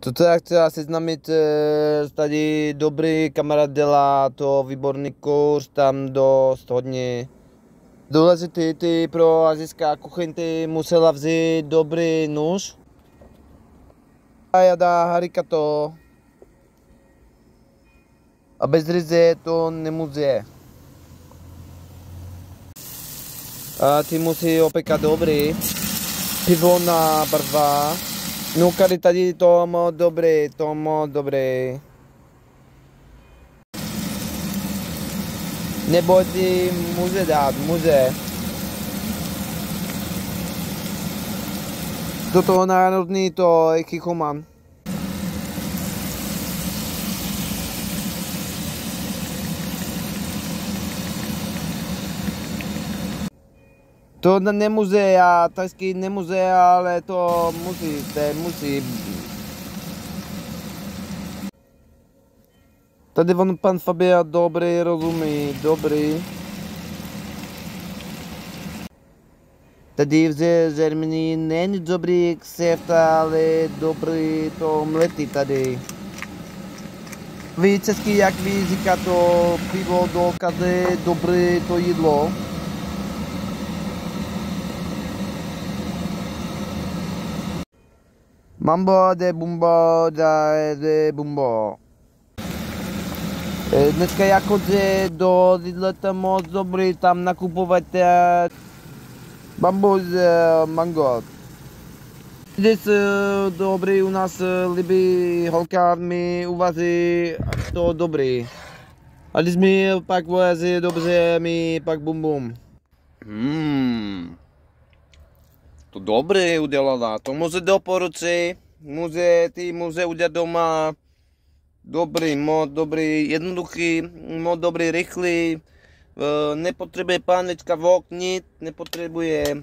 To teda chtěla seznámit eh, tady dobrý kamarád dělá to výborný kurz, tam dost hodně důležitý ty pro azijská kuchyň, ty musela vzít dobrý nůž. A jada harika to. A bez ryze to nemůže. A ty musí opekat dobrý. Pivo na No tady tady to moc dobrý, to moc dobrý. Nebo ty může dát, může. Do toho národní to chichoman. To nemůže, já taky nemůže, ale to musí, to musí. Tady on pan Fabia dobrý, rozumí, dobrý. Tady v Zermini není dobrý ksicht, ale dobrý to mletý tady. Ví česky, jak vy říká to pivo do kaze, dobré to jídlo. Mambo de bumbo da de bumbo. E, Dneska jako jde do Lidleta moc dobrý tam nakupovat eh, bambu z eh, mango. Dnes dobrý u nás líbí holka mi uvaří to dobrý. A když mi pak uvaří dobře, mi pak bum bum. Hmm. To dobré udělala, to může doporučit, může, ty může udělat doma. Dobrý, moc dobrý, jednoduchý, moc dobrý, rychlý. Eh, Nepotřebuje pánečka voknit, nepotřebuje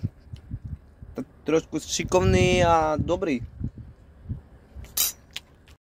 tak trošku šikovný a dobrý.